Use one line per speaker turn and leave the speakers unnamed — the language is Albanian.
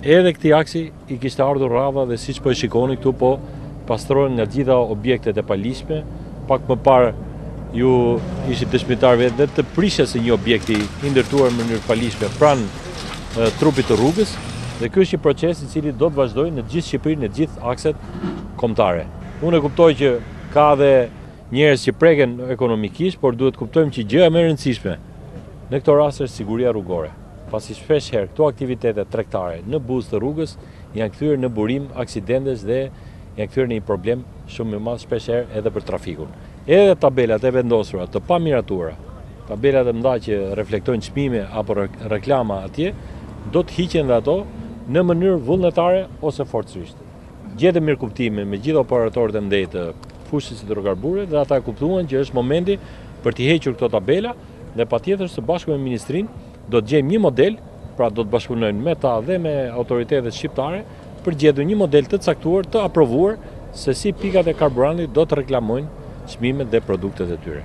Edhe këtij aksi i kishte ardhur radha dhe siç po e shikoni këtu po pastrohen nga të gjitha objektet e paligjshme, pak më parë ju ishit dëshmitarë vetë dhe të prishjes së një objekti i ndërtuar në mënyrë të paligjshme pranë trupit të rrugës dhe ky është një proces i cili do të vazhdojë në gjithë Shqipërinë, në të gjithë akset kombëtare. Unë e kuptoj që ka dhe njerëz që preken ekonomikisht, por duhet të kuptojmë që gjëja më e rëndësishme në këto raste është siguria rrugore, pasi shpesh herë këto aktivitete tregtare në buzë të rrugës janë kthyer në burim aksidentesh dhe janë kthyer në një problem shumë më madh shpesh herë edhe për trafikun. Edhe tabelat e vendosura të pamiratuara, tabelat e mëdha që reflektojnë çmime apo reklama atje, do të hiqen dhe ato në mënyrë vullnetare ose forcërisht. Gjetëm mirëkuptim me gjithë operatorët e mëdhenj të fushës së hidrokarbureve dhe ata e kuptuan që është momenti për t'i hequr këto tabela dhe patjetër së bashku me ministrinë do të gjejmë një model, pra do të bashkëpunojmë me ta dhe me autoritetet shqiptare për të gjetur një model të caktuar, të aprovuar se si pikat e karburantit do të reklamojnë çmimet dhe produktet e tyre.